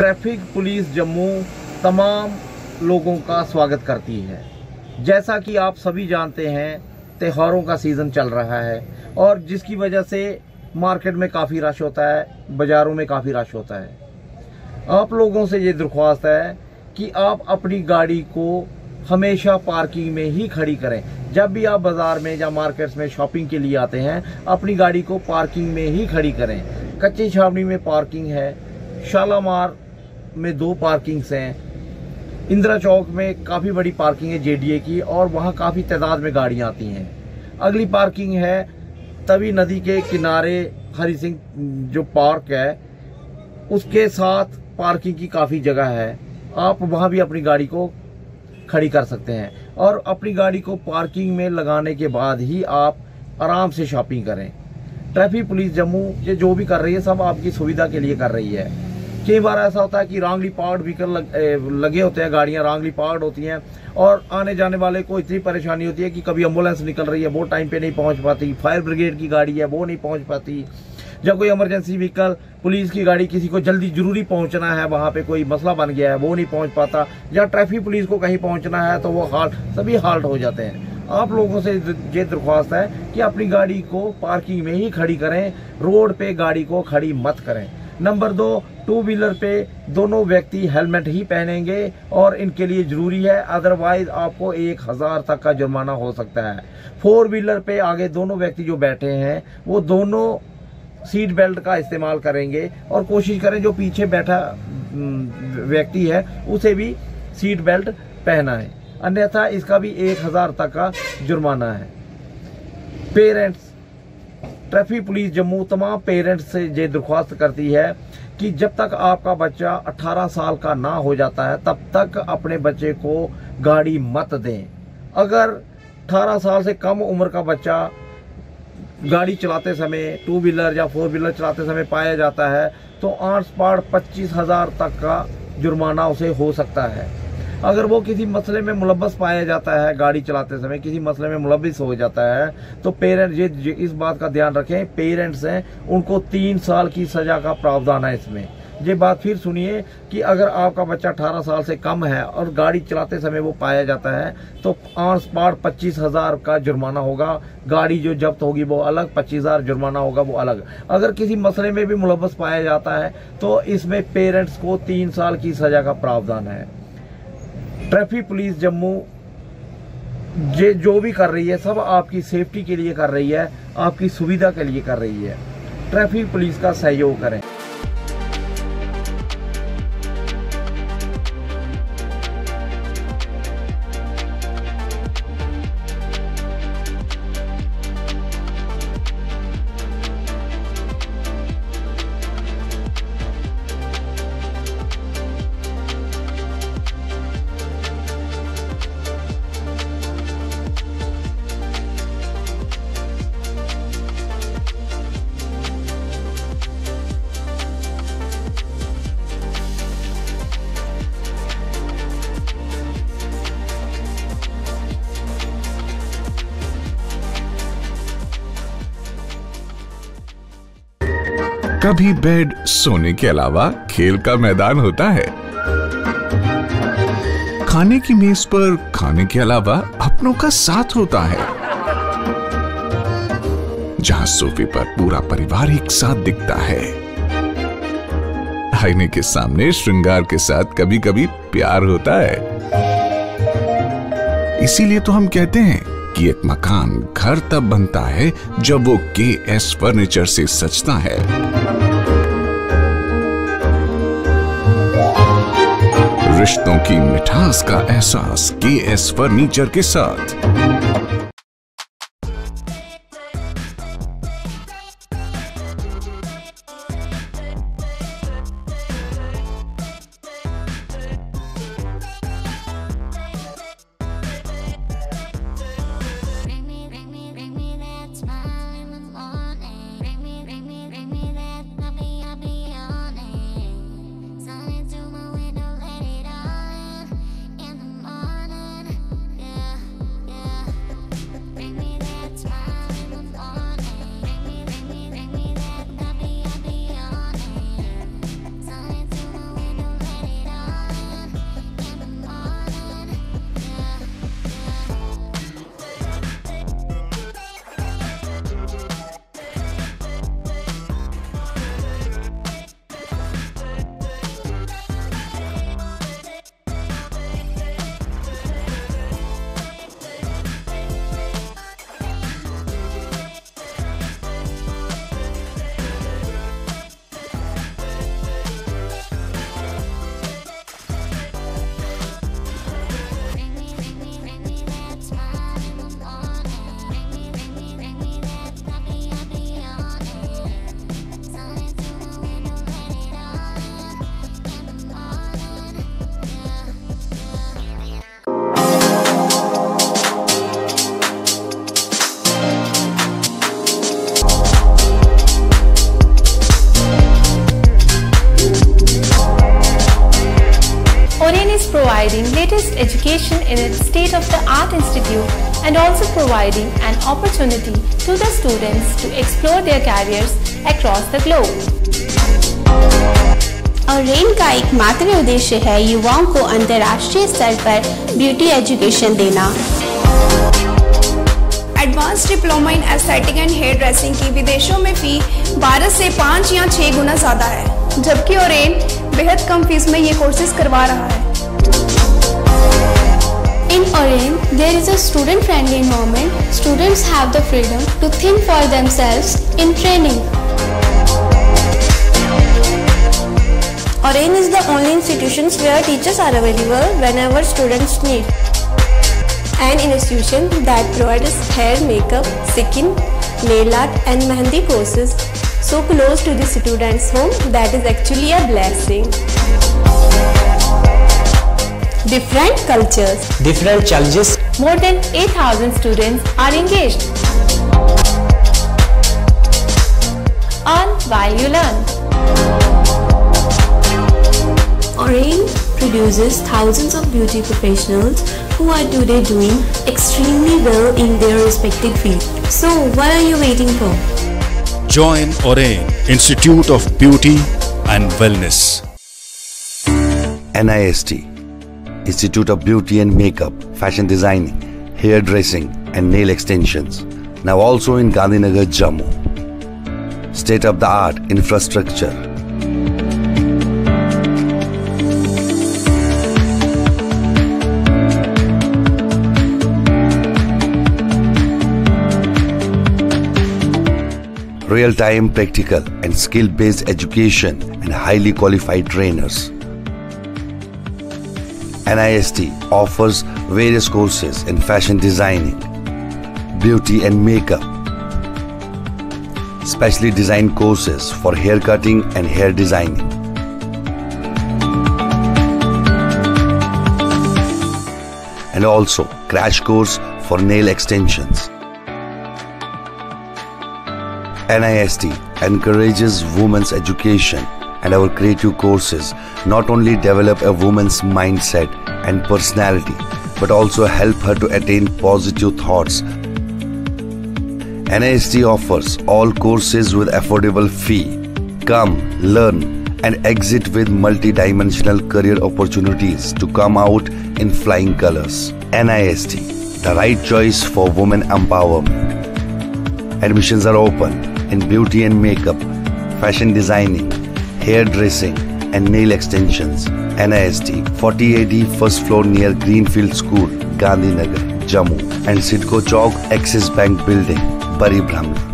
Traffic police Jammu तमाम लोगों का स्वागत करती है। जैसा कि आप सभी जानते हैं, त्योहारों का सीज़न चल रहा है और जिसकी वजह से मार्केट में काफ़ी रश होता है, बाज़ारों में काफ़ी रश होता है। आप लोगों से ये दरख्वास्त है कि आप अपनी गाड़ी को हमेशा पार्किंग में ही खड़ी करें। जब भी आप बाज़ार में या मार्केट्स में शॉपिंग के लिए आते हैं, अपनी गाड़ी को पार्किंग में ही खड़ी करें। कच्ची छावनी में पार्किंग है, शालामार में दो पार्किंग्स हैं। इंदिरा चौक में काफ़ी बड़ी पार्किंग है जेडीए की और वहाँ काफ़ी तादाद में गाड़ियाँ आती हैं। अगली पार्किंग है तवी नदी के किनारे हरी सिंह, जो पार्क है, उसके साथ पार्किंग की काफ़ी जगह है। आप वहाँ भी अपनी गाड़ी को खड़ी कर सकते हैं और अपनी गाड़ी को पार्किंग में लगाने के बाद ही आप आराम से शॉपिंग करें। ट्रैफ़िक पुलिस जम्मू ये जो भी कर रही है सब आपकी सुविधा के लिए कर रही है। कई बार ऐसा होता है कि रांगली पार्ड व्हीकल लग, लगे होते हैं गाड़ियाँ रांगली पार्ड होती हैं और आने जाने वाले को इतनी परेशानी होती है कि कभी एंबुलेंस निकल रही है वो टाइम पे नहीं पहुँच पाती। फायर ब्रिगेड की गाड़ी है वो नहीं पहुँच पाती। जब कोई इमरजेंसी व्हीकल पुलिस की गाड़ी किसी को जल्दी ज़रूरी पहुँचना है वहाँ पे कोई मसला बन गया है वो नहीं पहुँच पाता या ट्रैफ़िक पुलिस को कहीं पहुँचना है तो वो हाल्ट सभी हाल्ट हो जाते हैं। आप लोगों से ये दरख्वास्त है कि अपनी गाड़ी को पार्किंग में ही खड़ी करें रोड पे गाड़ी को खड़ी मत करें। नंबर दो टू व्हीलर पे दोनों व्यक्ति हेलमेट ही पहनेंगे और इनके लिए ज़रूरी है अदरवाइज़ आपको एक हज़ार तक का जुर्माना हो सकता है। फोर व्हीलर पे आगे दोनों व्यक्ति जो बैठे हैं, वो दोनों सीट बेल्ट का इस्तेमाल करेंगे और कोशिश करें जो पीछे बैठा व्यक्ति है, उसे भी सीट बेल्ट पहना है। अन्यथा इसका भी एक हज़ार तक का जुर्माना है। पेरेंट्स ट्रैफ़िक पुलिस जम्मू, तमाम पेरेंट्स से ये दरख्वास्त करती है कि जब तक आपका बच्चा 18 साल का ना हो जाता है, तब तक अपने बच्चे को गाड़ी मत दें। अगर 18 साल से कम उम्र का बच्चा गाड़ी चलाते समय, टू व्हीलर या फोर व्हीलर चलाते समय पाया जाता है तो आठ पाड़ पच्चीस हज़ार तक का जुर्माना उसे हो सकता है। अगर वो किसी मसले में मुलबस पाया जाता है गाड़ी चलाते समय, किसी मसले में मुलबिस हो जाता है तो पेरेंट ये इस बात का ध्यान रखें पेरेंट्स हैं, उनको तीन साल की सजा का प्रावधान है इसमें। ये बात फिर सुनिए कि अगर आपका बच्चा 18 साल से कम है और गाड़ी चलाते समय वो पाया जाता है तो ऑन स्पॉट पच्चीस हज़ार का जुर्माना होगा, गाड़ी जो जब्त होगी वो अलग, पच्चीस हज़ार जुर्माना होगा वो अलग। अगर किसी मसले में भी मुलबस पाया जाता है तो इसमें पेरेंट्स को तीन साल की सजा का प्रावधान है। ट्रैफ़िक पुलिस जम्मू जे, जो भी कर रही है, सब आपकी सेफ्टी के लिए कर रही है, आपकी सुविधा के लिए कर रही है। ट्रैफ़िक पुलिस का सहयोग करें। कभी बेड सोने के अलावा खेल का मैदान होता है। खाने की मेज पर खाने के अलावा अपनों का साथ होता है। जहाँ सोफे पर पूरा परिवार एक साथ दिखता है। आईने के सामने श्रृंगार के साथ कभी कभी प्यार होता है। इसीलिए तो हम कहते हैं कि एक मकान घर तब बनता है जब वो के एस फर्नीचर से सजता है। रिश्तों की मिठास का एहसास के एस फर्नीचर के साथ। Providing latest education in its state-of-the-art institute and also providing an opportunity to the students to explore their careers across the globe. और रेन का एकमात्र उद्देश्य है युवाओं को अंतर्राष्ट्रीय स्तर पर ब्यूटी एजुकेशन देना advance diploma in aesthetic and hair dressing की विदेशों में फ़ी 12 से 5 या 6 गुना ज़्यादा है जबकि ओरेन बेहद कम फ़ीस में ये कोर्सेज करवा रहा है In Oren, there is a student-friendly environment. Students have the freedom to think for themselves in training. Oren is the only institution where teachers are available whenever students need. An institution that provides hair, makeup, skin, nail art and mehendi courses so close to the students' home that is actually a blessing. Different cultures, different challenges. More than 8,000 students are engaged. Earn while you learn. Oren produces thousands of beauty professionals who are today doing extremely well in their respective field. So, what are you waiting for? Join Oren Institute of Beauty and Wellness. NIST Institute of Beauty and Makeup, Fashion Designing, Hair Dressing and Nail Extensions. Now also in Gandhinagar, Jammu. State of the art infrastructure. Real time practical and skill based education and highly qualified trainers. NIST offers various courses in fashion designing, beauty and makeup, specially designed courses for hair cutting and hair designing. And also crash course for nail extensions. NIST encourages women's education and our creative courses not only develop a woman's mindset and personality but also help her to attain positive thoughts. NIST offers all courses with affordable fee. Come, learn and exit with multi-dimensional career opportunities to come out in flying colors. NIST, the right choice for women empowerment. Admissions are open in beauty and makeup, fashion designing, hairdressing, and nail extensions. NIST 40AD first floor near Greenfield School, Gandhinagar, Jammu and Sidco Chowk Axis Bank Building, Bari Brahmana.